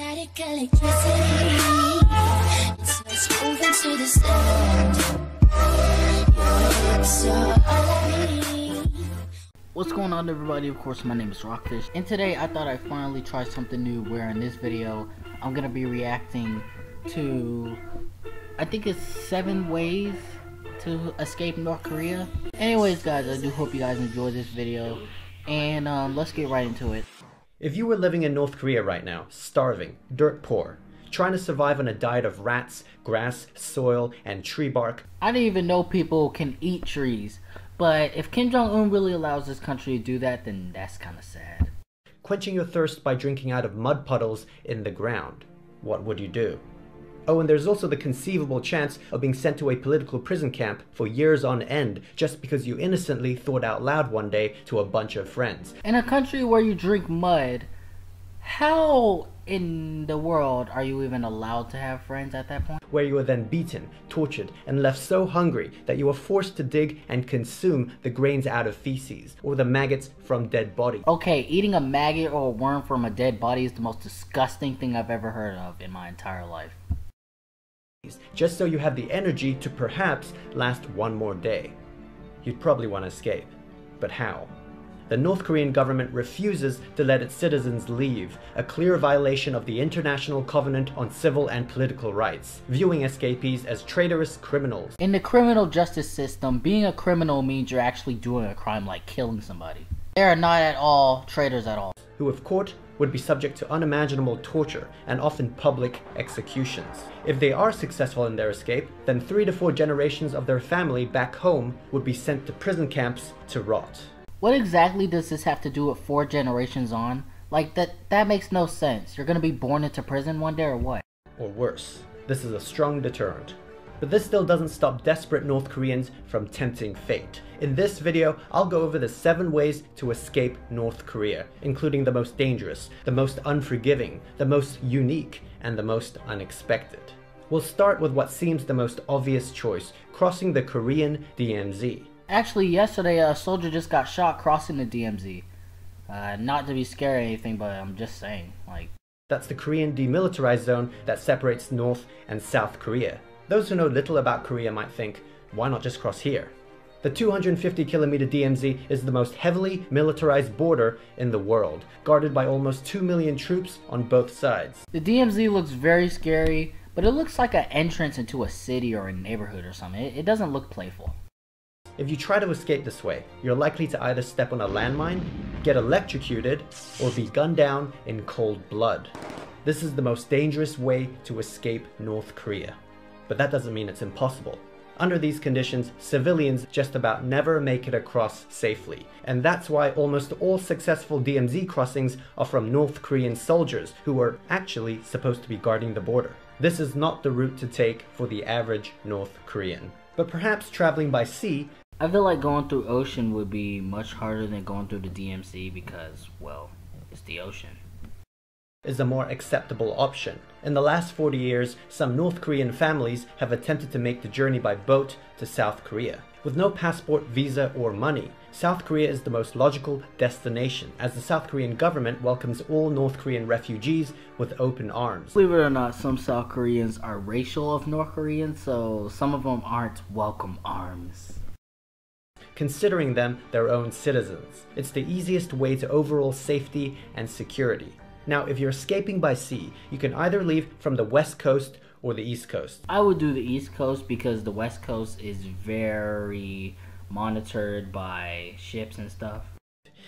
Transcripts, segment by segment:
Static electricity. Us to the. What's going on everybody? Of course my name is Rockfish and today I thought I'd finally try something new where in this video I'm gonna be reacting to I think it's seven ways to escape North Korea. Anyways guys I do hope you guys enjoy this video and um, let's get right into it. If you were living in North Korea right now, starving, dirt poor, trying to survive on a diet of rats, grass, soil, and tree bark, I didn't even know people can eat trees but if Kim Jong-un really allows this country to do that then that's kinda sad. quenching your thirst by drinking out of mud puddles in the ground, what would you do? Oh, and there's also the conceivable chance of being sent to a political prison camp for years on end just because you innocently thought out loud one day to a bunch of friends. In a country where you drink mud, how in the world are you even allowed to have friends at that point? where you were then beaten, tortured, and left so hungry that you were forced to dig and consume the grains out of feces or the maggots from dead bodies. Okay, eating a maggot or a worm from a dead body is the most disgusting thing I've ever heard of in my entire life. Just so you have the energy to perhaps last one more day. You'd probably want to escape. But how? The North Korean government refuses to let its citizens leave, a clear violation of the International Covenant on Civil and Political Rights, viewing escapees as traitorous criminals. In the criminal justice system, being a criminal means you're actually doing a crime like killing somebody. They are not at all traitors at all. who, if caught, would be subject to unimaginable torture and often public executions. If they are successful in their escape, then three to four generations of their family back home would be sent to prison camps to rot. What exactly does this have to do with four generations on? Like that that makes no sense. You're gonna be born into prison one day or what? Or worse, this is a strong deterrent. But this still doesn't stop desperate North Koreans from tempting fate. In this video, I'll go over the 7 ways to escape North Korea, including the most dangerous, the most unforgiving, the most unique, and the most unexpected. We'll start with what seems the most obvious choice, crossing the Korean DMZ. Actually, yesterday a soldier just got shot crossing the DMZ. Uh, not to be scary or anything, but I'm just saying, like, That's the Korean demilitarized zone that separates North and South Korea. Those who know little about Korea might think, why not just cross here? The 250 kilometer DMZ is the most heavily militarized border in the world, guarded by almost 2 million troops on both sides. the DMZ looks very scary, but it looks like an entrance into a city or a neighborhood or something. It, it doesn't look playful. If you try to escape this way, you're likely to either step on a landmine, get electrocuted, or be gunned down in cold blood. This is the most dangerous way to escape North Korea. But that doesn't mean it's impossible. Under these conditions, civilians just about never make it across safely. And that's why almost all successful DMZ crossings are from North Korean soldiers who were actually supposed to be guarding the border. This is not the route to take for the average North Korean. But perhaps traveling by sea I feel like going through ocean would be much harder than going through the DMZ because, well, it's the ocean. Is a more acceptable option. In the last 40 years, some North Korean families have attempted to make the journey by boat to South Korea. With no passport, visa, or money, South Korea is the most logical destination, as the South Korean government welcomes all North Korean refugees with open arms. Believe it or not, some South Koreans are racial of North Koreans, so some of them aren't welcome arms. considering them their own citizens. It's the easiest way to overall safety and security. Now, if you're escaping by sea, you can either leave from the west coast or the east coast. I would do the East Coast because the West Coast is very monitored by ships and stuff.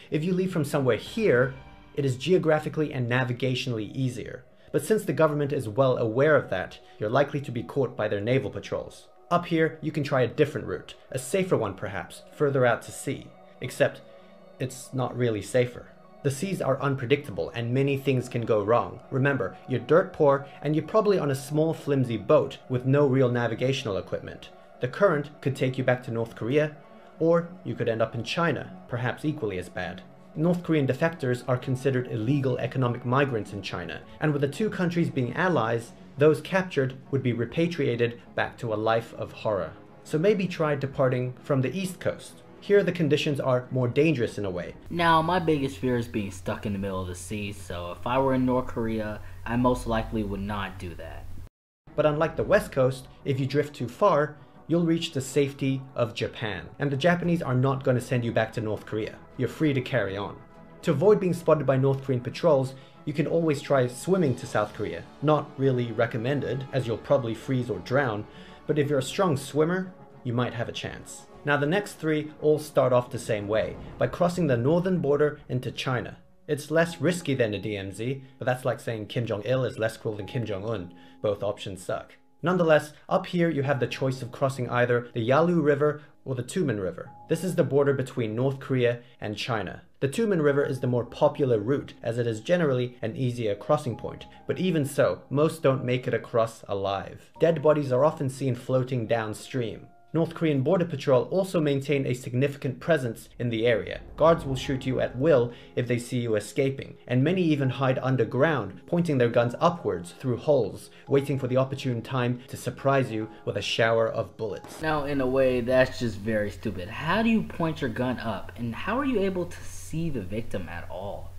If you leave from somewhere here, it is geographically and navigationally easier. But since the government is well aware of that, you're likely to be caught by their naval patrols. Up here, you can try a different route, a safer one perhaps, further out to sea. Except, it's not really safer. The seas are unpredictable and many things can go wrong. Remember, you're dirt poor and you're probably on a small flimsy boat with no real navigational equipment. The current could take you back to North Korea, or you could end up in China, perhaps equally as bad. North Korean defectors are considered illegal economic migrants in China, and with the two countries being allies, those captured would be repatriated back to a life of horror. So maybe try departing from the east coast, Here, the conditions are more dangerous in a way. Now, my biggest fear is being stuck in the middle of the sea, so if I were in North Korea, I most likely would not do that. But unlike the West Coast, if you drift too far, you'll reach the safety of Japan, and the Japanese are not going to send you back to North Korea. You're free to carry on. To avoid being spotted by North Korean patrols, you can always try swimming to South Korea. Not really recommended, as you'll probably freeze or drown, but if you're a strong swimmer, you might have a chance. Now the next three all start off the same way, by crossing the northern border into China. It's less risky than the DMZ, but that's like saying Kim Jong-il is less cruel than Kim Jong-un. Both options suck. Nonetheless, up here you have the choice of crossing either the Yalu River or the Tumen River. This is the border between North Korea and China. The Tumen River is the more popular route as it is generally an easier crossing point, but even so, most don't make it across alive. Dead bodies are often seen floating downstream. North Korean Border Patrol also maintain a significant presence in the area. Guards will shoot you at will if they see you escaping, and many even hide underground, pointing their guns upwards through holes, waiting for the opportune time to surprise you with a shower of bullets. Now, in a way, that's just very stupid. How do you point your gun up, and how are you able to see the victim at all?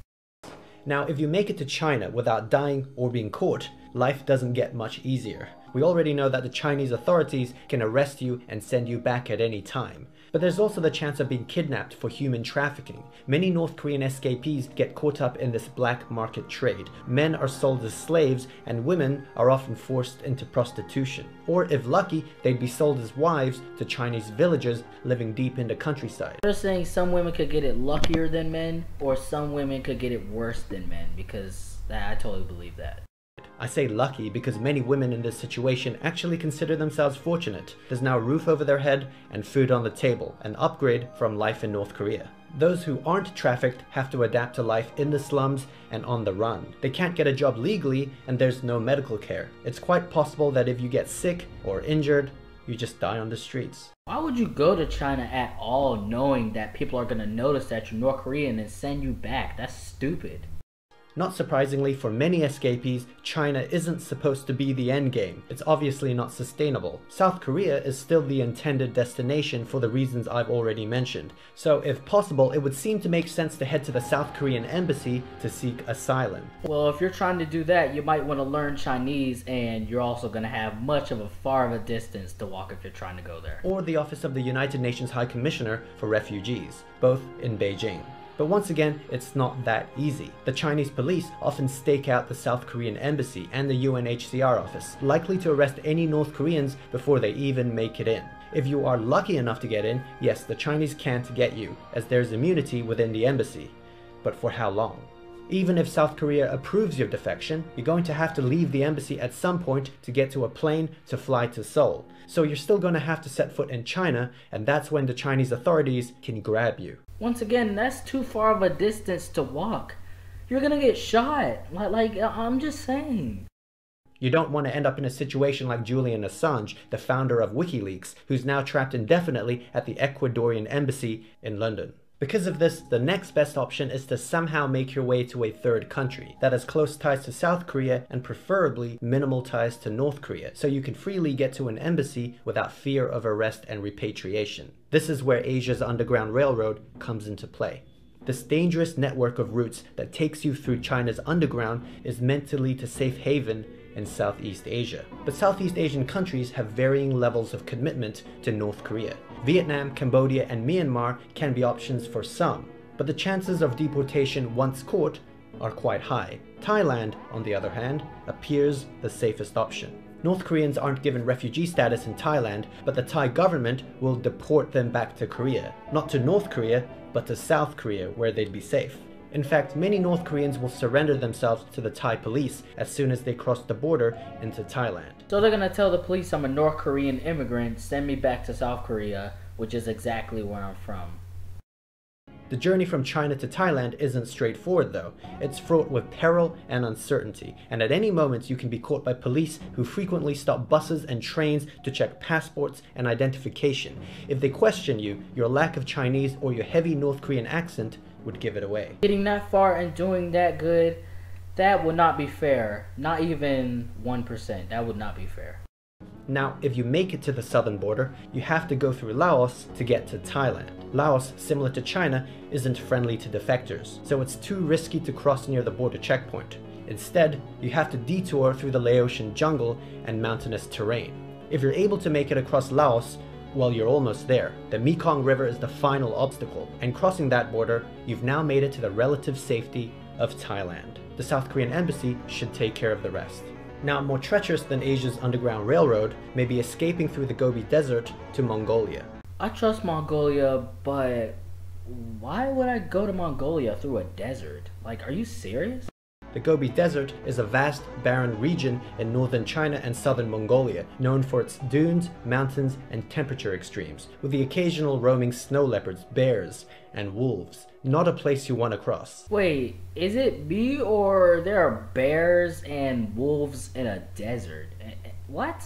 Now, if you make it to China without dying or being caught, life doesn't get much easier. We already know that the Chinese authorities can arrest you and send you back at any time. But there's also the chance of being kidnapped for human trafficking. Many North Korean escapees get caught up in this black market trade. Men are sold as slaves and women are often forced into prostitution. Or if lucky, they'd be sold as wives to Chinese villagers living deep in the countryside. They're saying some women could get it luckier than men, or some women could get it worse than men, because I totally believe that. I say lucky because many women in this situation actually consider themselves fortunate. There's now a roof over their head and food on the table, an upgrade from life in North Korea. Those who aren't trafficked have to adapt to life in the slums and on the run. They can't get a job legally and there's no medical care. It's quite possible that if you get sick or injured, you just die on the streets. Why would you go to China at all knowing that people are gonna notice that you're North Korean and send you back? That's stupid. Not surprisingly, for many escapees, China isn't supposed to be the endgame. It's obviously not sustainable. South Korea is still the intended destination for the reasons I've already mentioned. So if possible, it would seem to make sense to head to the South Korean embassy to seek asylum. Well, if you're trying to do that, you might want to learn Chinese, and you're also going to have much of a far of a distance to walk if you're trying to go there. Or the Office of the United Nations High Commissioner for Refugees, both in Beijing. But once again, it's not that easy. The Chinese police often stake out the South Korean embassy and the UNHCR office, likely to arrest any North Koreans before they even make it in. If you are lucky enough to get in, yes, the Chinese can't get you, as there's immunity within the embassy. But for how long? Even if South Korea approves your defection, you're going to have to leave the embassy at some point to get to a plane to fly to Seoul. So you're still going to have to set foot in China, and that's when the Chinese authorities can grab you. Once again, that's too far of a distance to walk. You're gonna get shot. Like, like uh, I'm just saying. You don't want to end up in a situation like Julian Assange, the founder of WikiLeaks, who's now trapped indefinitely at the Ecuadorian embassy in London. Because of this, the next best option is to somehow make your way to a third country that has close ties to South Korea and preferably minimal ties to North Korea, so you can freely get to an embassy without fear of arrest and repatriation. This is where Asia's Underground Railroad comes into play. This dangerous network of routes that takes you through China's underground is meant to lead to safe haven in Southeast Asia. But Southeast Asian countries have varying levels of commitment to North Korea. Vietnam, Cambodia, and Myanmar can be options for some, but the chances of deportation once caught are quite high. Thailand, on the other hand, appears the safest option. North Koreans aren't given refugee status in Thailand, but the Thai government will deport them back to Korea. Not to North Korea, but to South Korea, where they'd be safe. In fact, many North Koreans will surrender themselves to the Thai police as soon as they cross the border into Thailand. So they're gonna tell the police I'm a North Korean immigrant, send me back to South Korea, which is exactly where I'm from. The journey from China to Thailand isn't straightforward though. It's fraught with peril and uncertainty, and at any moment you can be caught by police who frequently stop buses and trains to check passports and identification. If they question you, your lack of Chinese or your heavy North Korean accent would give it away. Getting that far and doing that good, that would not be fair. Not even 1%. That would not be fair. Now, if you make it to the southern border, you have to go through Laos to get to Thailand. Laos, similar to China, isn't friendly to defectors, so it's too risky to cross near the border checkpoint. Instead, you have to detour through the Laotian jungle and mountainous terrain. If you're able to make it across Laos, well, you're almost there. The Mekong River is the final obstacle, and crossing that border, you've now made it to the relative safety of Thailand. The South Korean embassy should take care of the rest. Now, more treacherous than Asia's Underground Railroad may be escaping through the Gobi Desert to Mongolia. I trust Mongolia, but why would I go to Mongolia through a desert? Like, are you serious? The Gobi Desert is a vast, barren region in northern China and southern Mongolia, known for its dunes, mountains, and temperature extremes, with the occasional roaming snow leopards, bears, and wolves. Not a place you want to cross. Wait, is it me or there are bears and wolves in a desert? Eh, eh, What?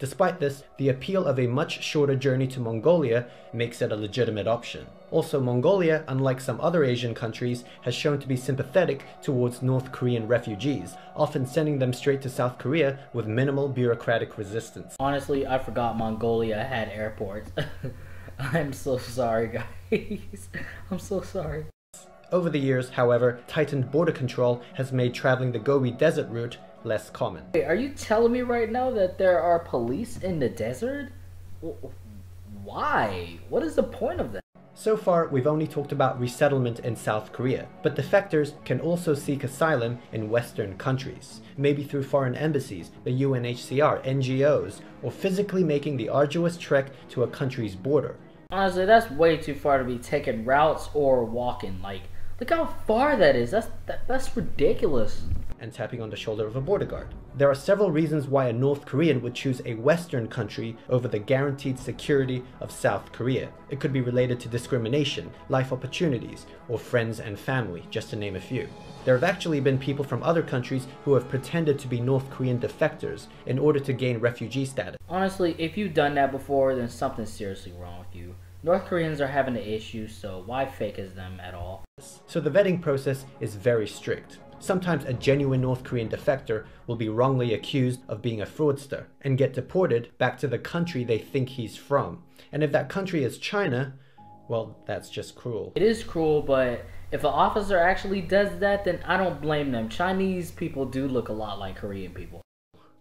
Despite this, the appeal of a much shorter journey to Mongolia makes it a legitimate option. Also, Mongolia, unlike some other Asian countries, has shown to be sympathetic towards North Korean refugees, often sending them straight to South Korea with minimal bureaucratic resistance. Honestly, I forgot Mongolia had airports. I'm so sorry, guys. I'm so sorry. Over the years, however, tightened border control has made traveling the Gobi Desert route less common. Wait, are you telling me right now that there are police in the desert? Why? What is the point of that? So far, we've only talked about resettlement in South Korea, but defectors can also seek asylum in Western countries, maybe through foreign embassies, the UNHCR, NGOs, or physically making the arduous trek to a country's border. Honestly, that's way too far to be taking routes or walking. Like, look how far that is. That's that, that's ridiculous. and tapping on the shoulder of a border guard. There are several reasons why a North Korean would choose a Western country over the guaranteed security of South Korea. It could be related to discrimination, life opportunities, or friends and family, just to name a few. There have actually been people from other countries who have pretended to be North Korean defectors in order to gain refugee status. Honestly, if you've done that before, then something's seriously wrong with you. North Koreans are having the issue, so why fake as them at all? So the vetting process is very strict. Sometimes a genuine North Korean defector will be wrongly accused of being a fraudster and get deported back to the country they think he's from. And if that country is China, well, that's just cruel. It is cruel, but if an officer actually does that, then I don't blame them. Chinese people do look a lot like Korean people.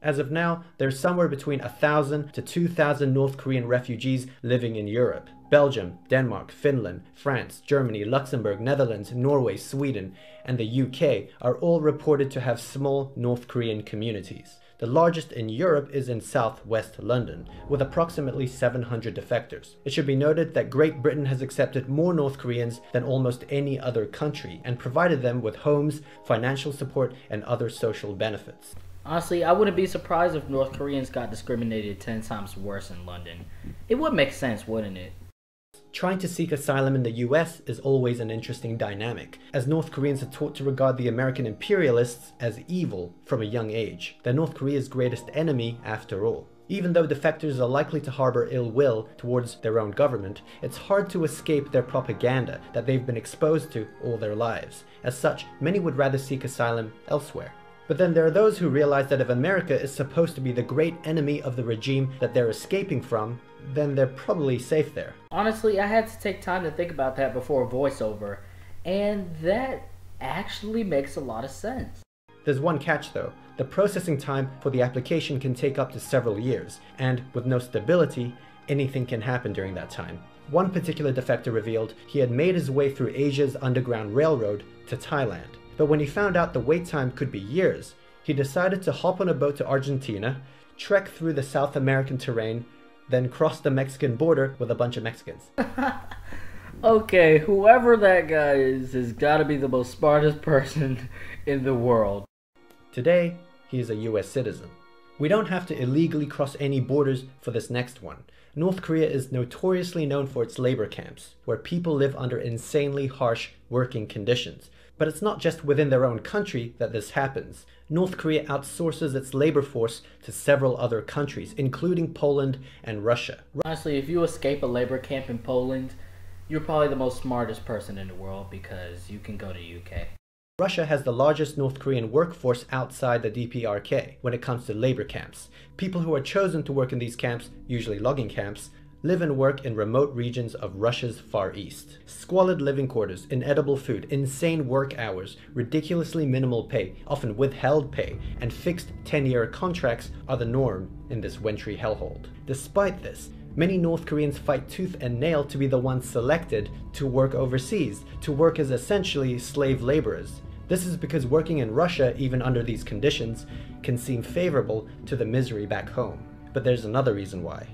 As of now, there's somewhere between 1,000 to 2,000 North Korean refugees living in Europe. Belgium, Denmark, Finland, France, Germany, Luxembourg, Netherlands, Norway, Sweden, and the UK are all reported to have small North Korean communities. The largest in Europe is in southwest London, with approximately 700 defectors. It should be noted that Great Britain has accepted more North Koreans than almost any other country and provided them with homes, financial support, and other social benefits. Honestly, I wouldn't be surprised if North Koreans got discriminated 10 times worse in London. It would make sense, wouldn't it? Trying to seek asylum in the US is always an interesting dynamic, as North Koreans are taught to regard the American imperialists as evil from a young age. They're North Korea's greatest enemy, after all. Even though defectors are likely to harbor ill will towards their own government, it's hard to escape their propaganda that they've been exposed to all their lives. As such, many would rather seek asylum elsewhere. But then there are those who realize that if America is supposed to be the great enemy of the regime that they're escaping from, then they're probably safe there. Honestly, I had to take time to think about that before voiceover, and that actually makes a lot of sense. There's one catch though. The processing time for the application can take up to several years, and with no stability, anything can happen during that time. One particular defector revealed he had made his way through Asia's Underground Railroad to Thailand. But when he found out the wait time could be years, he decided to hop on a boat to Argentina, trek through the South American terrain, then cross the Mexican border with a bunch of Mexicans. Okay, whoever that guy is has got to be the most smartest person in the world. Today, he is a US citizen. We don't have to illegally cross any borders for this next one. North Korea is notoriously known for its labor camps, where people live under insanely harsh working conditions. But it's not just within their own country that this happens. North Korea outsources its labor force to several other countries, including Poland and Russia. Honestly, if you escape a labor camp in Poland, you're probably the most smartest person in the world because you can go to UK. Russia has the largest North Korean workforce outside the DPRK when it comes to labor camps. People who are chosen to work in these camps, usually logging camps, live and work in remote regions of Russia's Far East. Squalid living quarters, inedible food, insane work hours, ridiculously minimal pay, often withheld pay, and fixed 10-year contracts are the norm in this wintry hellhole. Despite this, Many North Koreans fight tooth and nail to be the ones selected to work overseas, to work as essentially slave laborers. This is because working in Russia, even under these conditions, can seem favorable to the misery back home. But there's another reason why.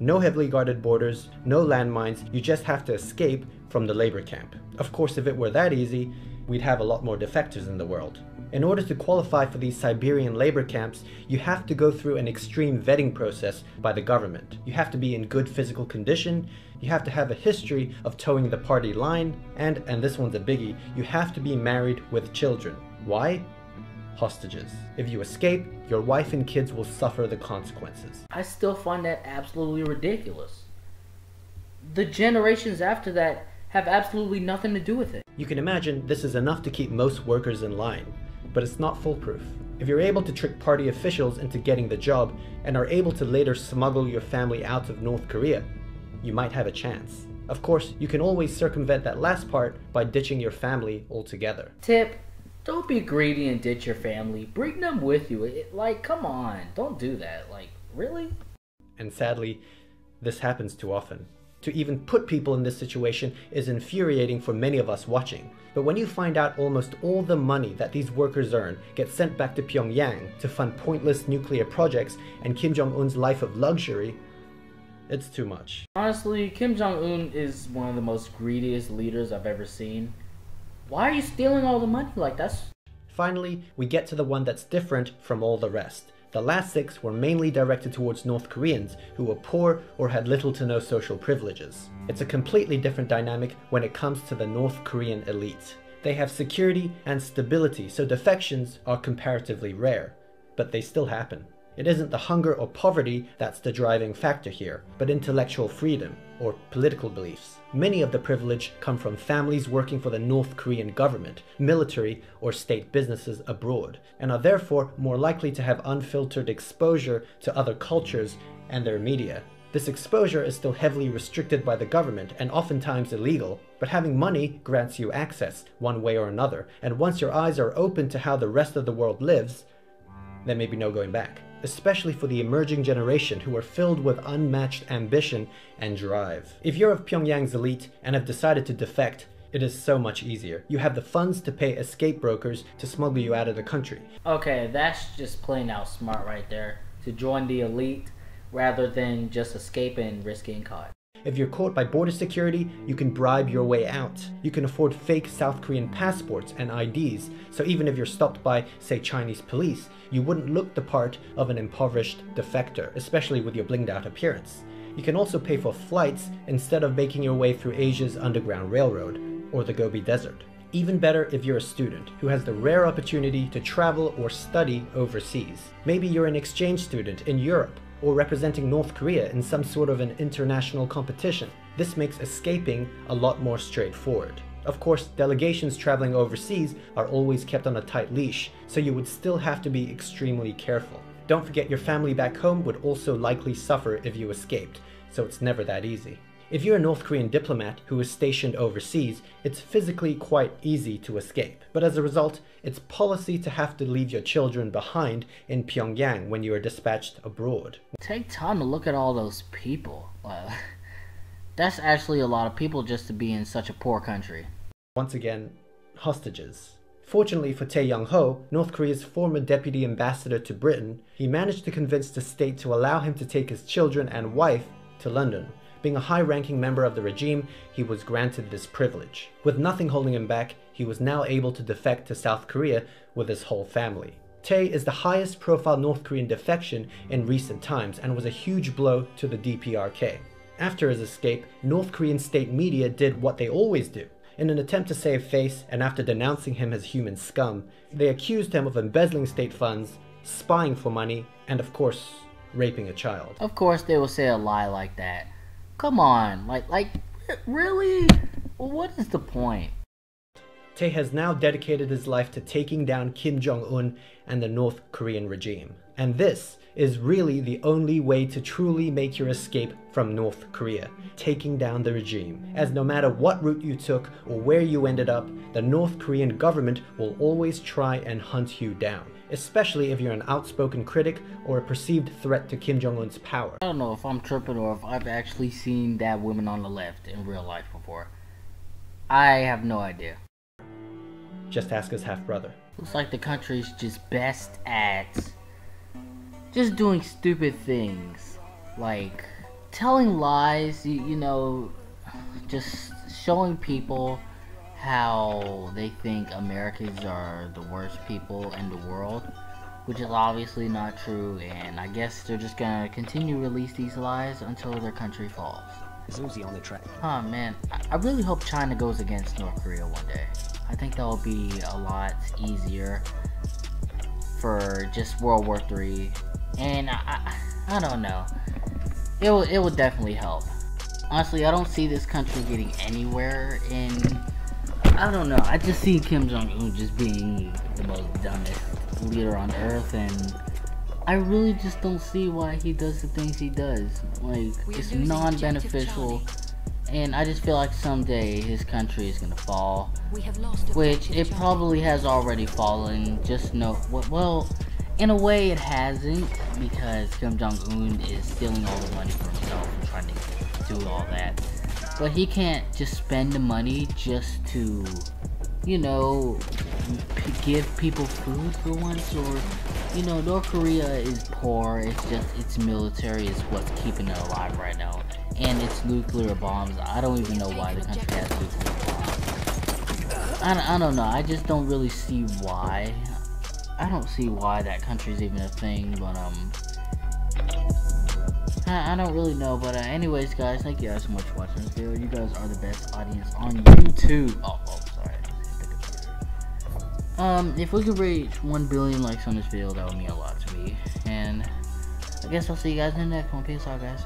No heavily guarded borders, no landmines, you just have to escape from the labor camp. Of course, if it were that easy, we'd have a lot more defectors in the world. In order to qualify for these Siberian labor camps, you have to go through an extreme vetting process by the government. You have to be in good physical condition, you have to have a history of toeing the party line, and, and this one's a biggie, you have to be married with children. Why? Hostages. If you escape, your wife and kids will suffer the consequences. I still find that absolutely ridiculous. The generations after that have absolutely nothing to do with it. You can imagine this is enough to keep most workers in line, but it's not foolproof. If you're able to trick party officials into getting the job and are able to later smuggle your family out of North Korea, you might have a chance. Of course, you can always circumvent that last part by ditching your family altogether. Tip, don't be greedy and ditch your family. Bring them with you. It, like, come on. Don't do that. Like, really? And sadly, this happens too often. To even put people in this situation is infuriating for many of us watching. But when you find out almost all the money that these workers earn gets sent back to Pyongyang to fund pointless nuclear projects and Kim Jong-un's life of luxury, it's too much. Honestly, Kim Jong Un is one of the most greediest leaders I've ever seen. Why are you stealing all the money? Like, that's. Finally, we get to the one that's different from all the rest. The last six were mainly directed towards North Koreans who were poor or had little to no social privileges. It's a completely different dynamic when it comes to the North Korean elite. They have security and stability, so defections are comparatively rare, but they still happen. It isn't the hunger or poverty that's the driving factor here, but intellectual freedom or political beliefs. Many of the privilege come from families working for the North Korean government, military, or state businesses abroad, and are therefore more likely to have unfiltered exposure to other cultures and their media. This exposure is still heavily restricted by the government and oftentimes illegal, but having money grants you access, one way or another, and once your eyes are open to how the rest of the world lives, there may be no going back especially for the emerging generation who are filled with unmatched ambition and drive. If you're of Pyongyang's elite and have decided to defect, it is so much easier. You have the funds to pay escape brokers to smuggle you out of the country. Okay, that's just plain out smart right there. To join the elite rather than just escaping and risk getting caught. If you're caught by border security, you can bribe your way out. You can afford fake South Korean passports and IDs, so even if you're stopped by, say, Chinese police, you wouldn't look the part of an impoverished defector, especially with your blinged out appearance. You can also pay for flights instead of making your way through Asia's Underground Railroad or the Gobi Desert. Even better if you're a student who has the rare opportunity to travel or study overseas. Maybe you're an exchange student in Europe or representing North Korea in some sort of an international competition. This makes escaping a lot more straightforward. Of course, delegations traveling overseas are always kept on a tight leash, so you would still have to be extremely careful. Don't forget your family back home would also likely suffer if you escaped, so it's never that easy. If you're a North Korean diplomat who is stationed overseas, it's physically quite easy to escape. But as a result, it's policy to have to leave your children behind in Pyongyang when you are dispatched abroad. Take time to look at all those people. That's actually a lot of people just to be in such a poor country. Once again, hostages. Fortunately for Tae Young Ho, North Korea's former deputy ambassador to Britain, he managed to convince the state to allow him to take his children and wife to London. Being a high-ranking member of the regime, he was granted this privilege. With nothing holding him back, he was now able to defect to South Korea with his whole family. Tae is the highest profile North Korean defection in recent times and was a huge blow to the DPRK. After his escape, North Korean state media did what they always do. In an attempt to save face, and after denouncing him as human scum, they accused him of embezzling state funds, spying for money, and of course, raping a child. Of course, they will say a lie like that. Come on, like, like, really? What is the point? Tae has now dedicated his life to taking down Kim Jong un and the North Korean regime. And this is really the only way to truly make your escape from North Korea, taking down the regime. As no matter what route you took or where you ended up, the North Korean government will always try and hunt you down, especially if you're an outspoken critic or a perceived threat to Kim Jong un's power. I don't know if I'm tripping or if I've actually seen that woman on the left in real life before. I have no idea. Just ask his half brother. Looks like the country's just best at just doing stupid things. Like telling lies, you, you know, just showing people how they think Americans are the worst people in the world, which is obviously not true, and I guess they're just gonna continue to release these lies until their country falls. Susie on the track. Oh man, I- really hope China goes against North Korea one day. I think that will be a lot easier for just World War Three, and I, I, I don't know. It will, it would definitely help. Honestly, I don't see this country getting anywhere in. I don't know. I just see Kim Jong Un just being the most dumbest leader on earth, and I really just don't see why he does the things he does. Like We're it's non-beneficial, and I just feel like someday his country is gonna fall. We have lost Which it Charlie. probably has already fallen. Just know, well- well, in a way it hasn't because Kim Jong Un is stealing all the money for himself and trying to do all that. But he can't just spend the money just to, you know, give people food for once or, you know, North Korea is poor. It's just its military is what's keeping it alive right now, and its nuclear bombs. I don't even know why the country has nuclear bombs. I, I don't know. I just don't really see why. I don't see why that country's even a thing, but um, I, I don't really know. But uh, anyways, guys, thank you guys so much for watching this video. You guys are the best audience on YouTube. Oh, oh, sorry. Um, if we could reach 1 billion likes on this video, that would mean a lot to me. And I guess I'll see you guys in the next one. Peace out, guys.